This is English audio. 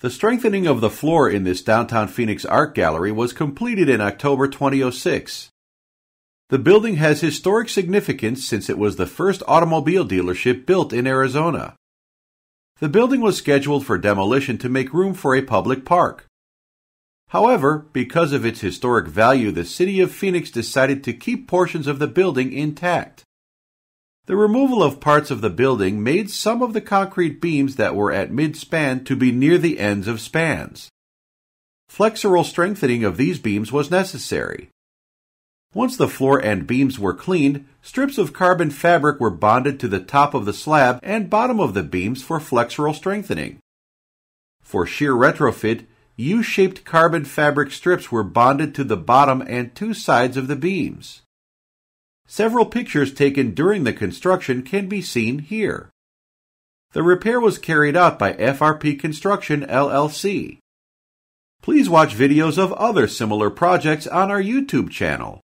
The strengthening of the floor in this downtown Phoenix art gallery was completed in October 2006. The building has historic significance since it was the first automobile dealership built in Arizona. The building was scheduled for demolition to make room for a public park. However, because of its historic value, the city of Phoenix decided to keep portions of the building intact. The removal of parts of the building made some of the concrete beams that were at mid-span to be near the ends of spans. Flexural strengthening of these beams was necessary. Once the floor and beams were cleaned, strips of carbon fabric were bonded to the top of the slab and bottom of the beams for flexural strengthening. For shear retrofit, U-shaped carbon fabric strips were bonded to the bottom and two sides of the beams. Several pictures taken during the construction can be seen here. The repair was carried out by FRP Construction LLC. Please watch videos of other similar projects on our YouTube channel.